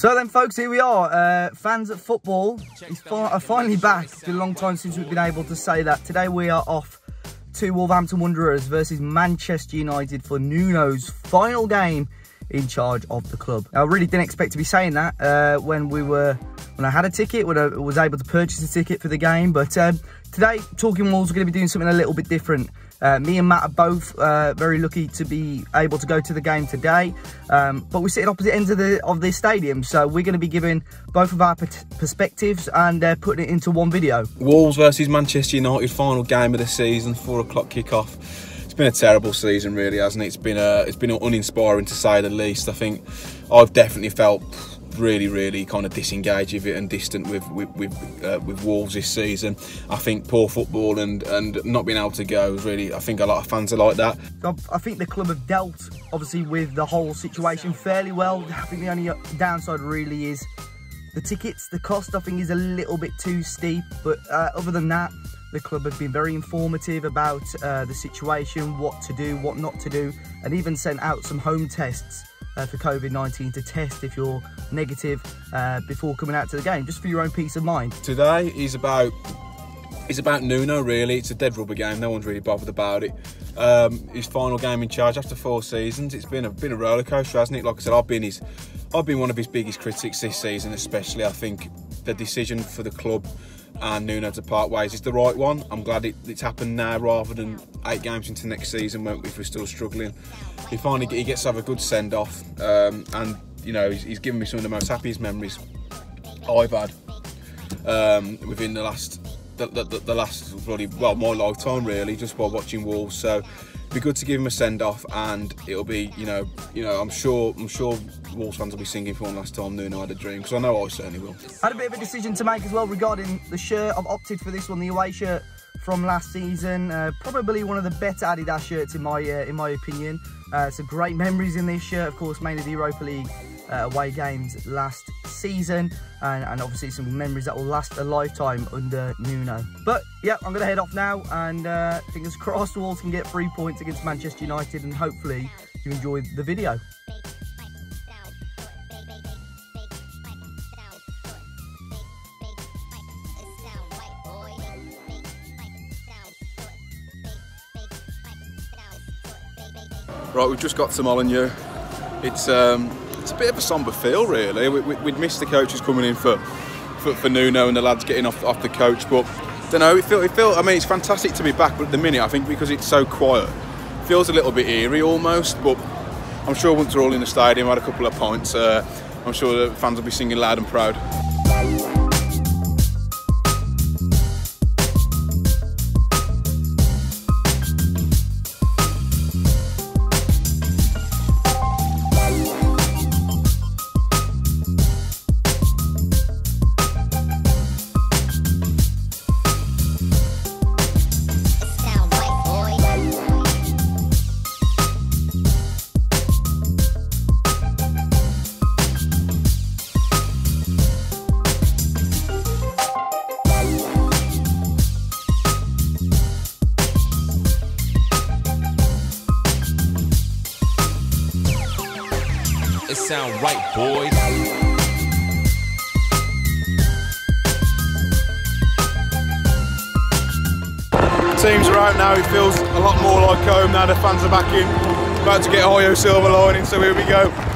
So then, folks, here we are. Uh, fans of football is fi are finally back. It's been a long time since we've been able to say that. Today we are off to Wolverhampton Wanderers versus Manchester United for Nuno's final game in charge of the club. Now, I really didn't expect to be saying that uh, when we were when I had a ticket, when I was able to purchase a ticket for the game. But um, today, Talking Wolves are going to be doing something a little bit different. Uh, me and Matt are both uh, very lucky to be able to go to the game today, um, but we're sitting opposite ends of the of the stadium, so we're going to be giving both of our perspectives and uh, putting it into one video. Wolves versus Manchester United, final game of the season, four o'clock kickoff. It's been a terrible season, really, hasn't it? It's been a, it's been uninspiring to say the least. I think I've definitely felt really, really kind of disengaged with it and distant with with with, uh, with Wolves this season. I think poor football and and not being able to go is really. I think a lot of fans are like that. I think the club have dealt obviously with the whole situation fairly well. I think the only downside really is the tickets. The cost I think is a little bit too steep, but uh, other than that. The club have been very informative about uh, the situation, what to do, what not to do, and even sent out some home tests uh, for COVID-19 to test if you're negative uh, before coming out to the game, just for your own peace of mind. Today is about it's about Nuno really. It's a dead rubber game. No one's really bothered about it. Um, his final game in charge after four seasons. It's been a been a roller coaster, hasn't it? Like I said, I've been his I've been one of his biggest critics this season, especially. I think the decision for the club and Nuno to part ways is the right one. I'm glad it, it's happened now rather than eight games into next season if we're still struggling. He finally he gets to have a good send off, um, and you know he's, he's, given me some of the most happiest memories I've had um, within the last the, the, the last bloody well my lifetime really just by watching Wolves. So be good to give him a send off, and it'll be you know you know I'm sure I'm sure Wolves fans will be singing for one last time. Nuno had a dream because I know I certainly will. I had a bit of a decision to make as well regarding the shirt. I've opted for this one, the away shirt from last season. Uh, probably one of the better Adidas shirts in my uh, in my opinion. Uh, some great memories in this shirt, of course, mainly the Europa League away games last season, and, and, obviously some memories that will last a lifetime under Nuno. But yeah, I'm going to head off now, and uh, fingers crossed Wolves can get three points against Manchester United, and hopefully you enjoyed the video. Right, we've just got to Molineux. It's um, it's a bit of a sombre feel, really. We, would we, missed the coaches coming in for, for, for Nuno and the lads getting off off the coach, but I don't know. It feel, it feel. I mean, it's fantastic to be back, but at the minute, I think because it's so quiet, feels a little bit eerie almost. But I'm sure once we're all in the stadium, had a couple of points, uh, I'm sure the fans will be singing loud and proud. Sound right, boys. Teams are out now, it feels a lot more like home now the fans are back in. About to get Hi Ho silver lining, so here we go.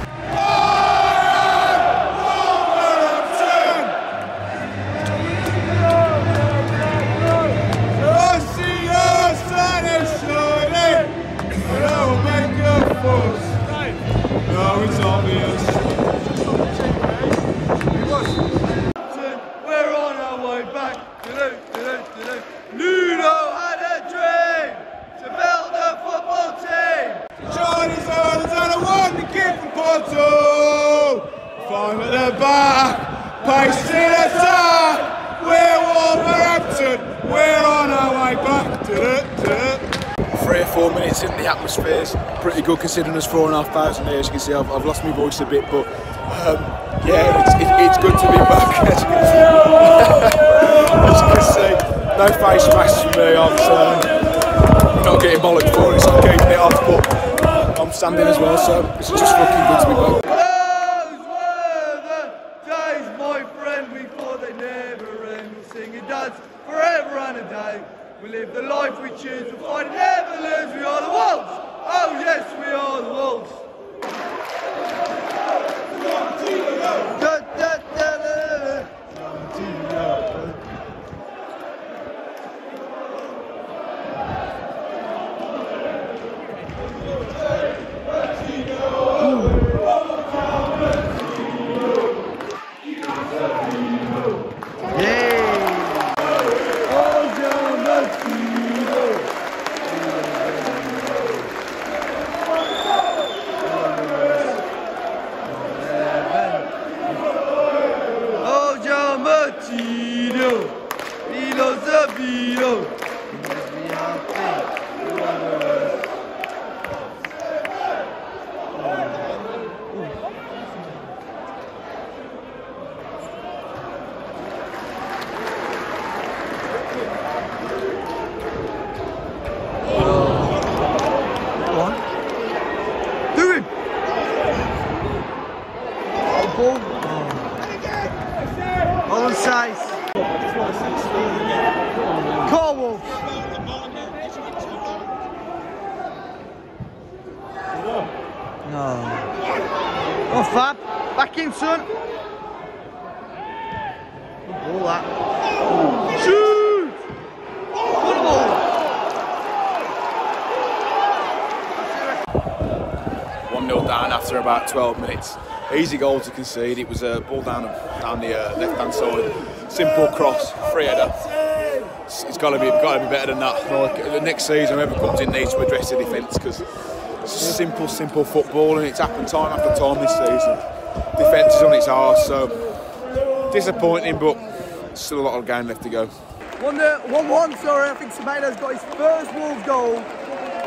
Pretty good considering there's four and a half thousand here. As you can see, I've, I've lost my voice a bit, but um, yeah, it's, it, it's, good to be back. As you can see, no face mask for me. I'm um, not getting bollocked for it, so I'm keeping it off, but I'm standing as well, so it's just fucking good to be back. dads forever and a day. We live the life we choose, we fight never lose, we are the Wolves! Oh yes, we are the Wolves! Da, da, da, da, da. Yeah! Oh, João Moutinho! Oh, João Moutinho! Milo Zabino! Go on. Do him! Oh, ball. Oh. Olin says. Cornwall. No. Oh, Fab. Back in, son. Good ball, that. One 0 down after about 12 minutes. Easy goal to concede. It was a ball down down the uh, left hand side. Simple cross, free header. It's, got to be got to be better than that. Like, the next season, whoever comes in needs to address the defence because simple, simple football, and it's happened time after time this season. Defence is on its arse, so disappointing, but still a lot of game left to go. 1 1 1, sorry, I think Tomato's got his first Wolves goal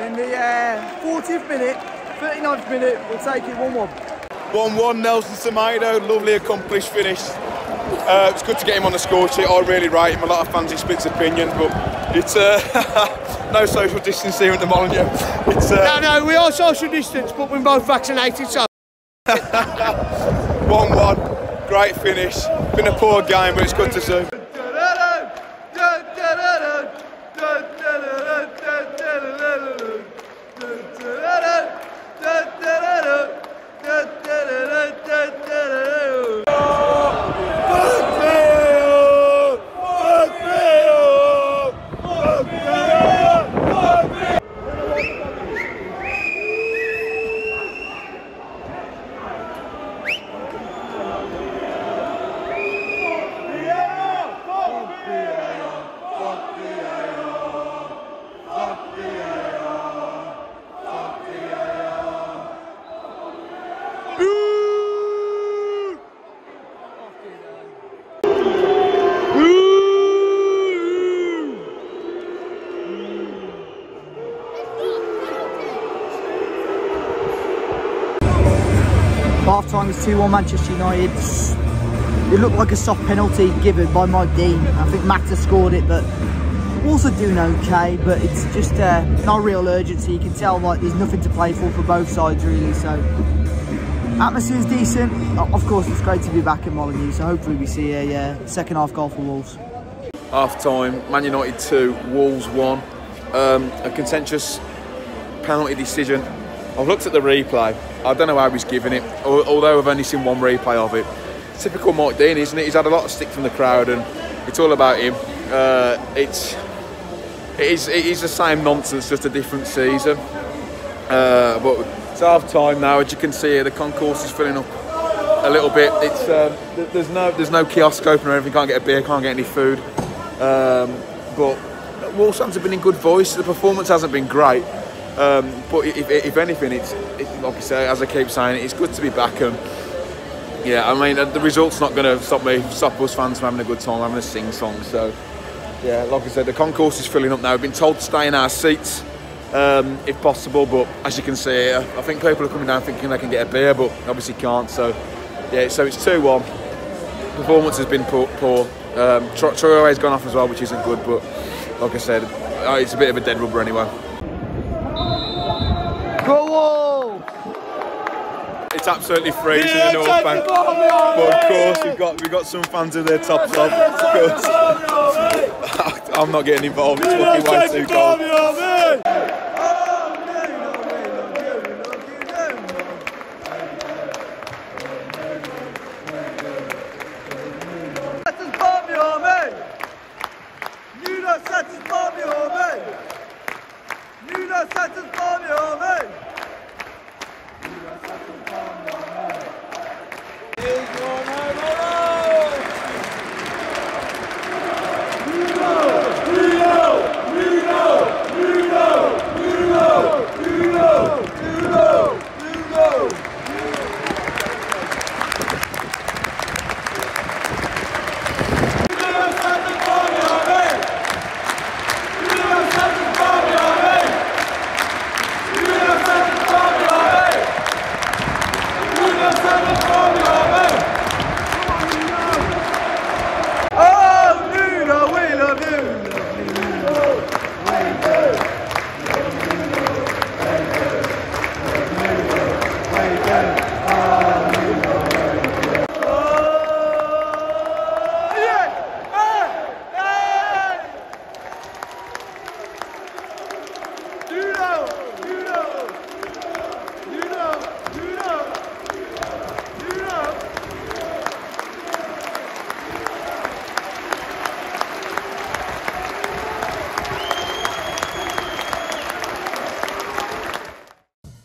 in the uh, 40th minute, 39th minute, we'll take it 1 1. 1-1 Nelson Semedo, lovely accomplished finish. Uh, it's good to get him on the score sheet. I really rate him. A lot of fans he splits opinion, but it's uh, no social distancing at the Molineux. It's No, uh, no, we are social distance, but we're both vaccinated, so. 1-1. Great finish. Been a poor game, but it's good to see. Half time is 2 1 Manchester United. It looked like a soft penalty given by Mike Dean. I think Mata scored it, but are doing okay, but it's just uh, not real urgency. You can tell like there's nothing to play for for both sides really. So atmosphere is decent. Of course, it's great to be back in Molineux. So hopefully we see a uh, second half goal for Wolves. Half time, Man United 2, Wolves 1. Um, a contentious penalty decision. I've looked at the replay. I don't know how he's given it, although I've only seen one replay of it. Typical Mike Dean, isn't it? He's had a lot of stick from the crowd, and it's all about him. Uh, it's it is, it is the same nonsense, just a different season. Uh, but it's half time now, as you can see here, the concourse is filling up a little bit. It's um, there's no there's no kiosk open or anything. Can't get a beer, can't get any food. Um, but Wolves fans have been in good voice. The performance hasn't been great, um, but if, if anything, it's it, like I say, as I keep saying, it's good to be back. And yeah, I mean, uh, the result's not going to stop me, stop us fans from having a good time, having a sing song. So yeah, like I said, the concourse is filling up now. We've been told to stay in our seats um, if possible, but as you can see, uh, I think people are coming down thinking they can get a beer, but obviously can't. So yeah, so it's two one. Performance has been poor. poor. Um, Tro- Traore's gone off as well, which isn't good, but like I said, uh, it's a bit of a dead rubber anyway. Go Wolves! it's absolutely freezing in the North Bank. But of course, we've got we've got some fans in their tops off. Of course, I'm not getting involved. It's looking way too cold. Judas, that's his Amen.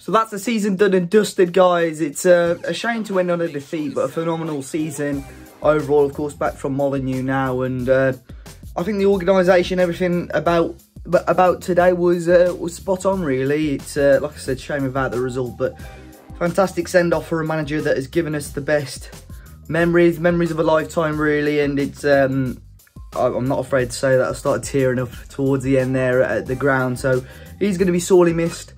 So that's the season done and dusted, guys. It's uh, a shame to end on a defeat, but a phenomenal season overall. Of course, back from Molineux now, and uh, I think the organisation, everything about about today was uh, was spot on. Really, it's uh, like I said, shame about the result, but fantastic send off for a manager that has given us the best memories, memories of a lifetime, really. And it's um, I'm not afraid to say that I started tearing up towards the end there at the ground. So he's going to be sorely missed.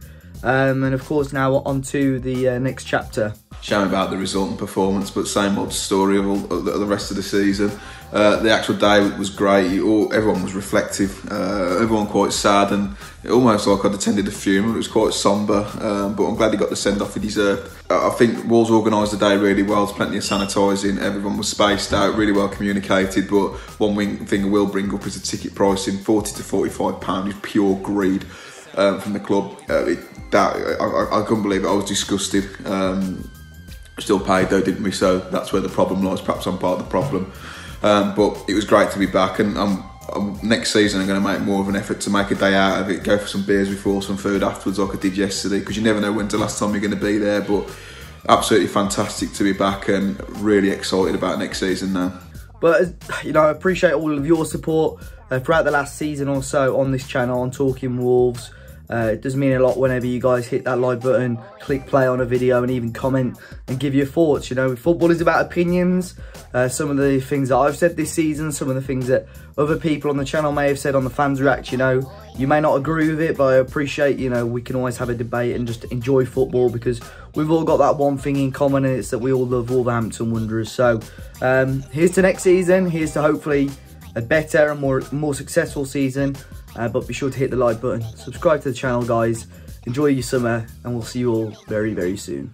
Um, and of course, now on to the uh, next chapter. Shame about the result and performance, but same old story of, all, of the rest of the season. Uh, the actual day was great. All, everyone was reflective. Uh, everyone quite sad and almost like I'd attended a funeral. It was quite sombre, um, but I'm glad he got the send off he deserved. I think Wolves organised the day really well. There's plenty of sanitising. Everyone was spaced out, really well communicated. But one thing I will bring up is the ticket pricing: 40 to 45 pound is pure greed um, from the club. Uh, it, that I, I, I, couldn't believe it. I was disgusted. Um, still paid though, didn't we? So that's where the problem lies. Perhaps I'm part of the problem. Um, but it was great to be back, and I'm, I'm, next season I'm going to make more of an effort to make a day out of it. Go for some beers before, some food afterwards, like I did yesterday, because you never know when's the last time you're going to be there. But absolutely fantastic to be back, and really excited about next season now. But you know, I appreciate all of your support uh, throughout the last season or so on this channel on Talking Wolves. Uh, it does mean a lot whenever you guys hit that like button, click play on a video and even comment and give your thoughts. You know, football is about opinions. Uh, some of the things that I've said this season, some of the things that other people on the channel may have said on the Fans React, you know, you may not agree with it, but I appreciate, you know, we can always have a debate and just enjoy football because we've all got that one thing in common and it's that we all love Wolverhampton Wanderers. So um, here's to next season. Here's to hopefully a better and more, more successful season. Uh, but be sure to hit the like button, subscribe to the channel guys, enjoy your summer and we'll see you all very very soon.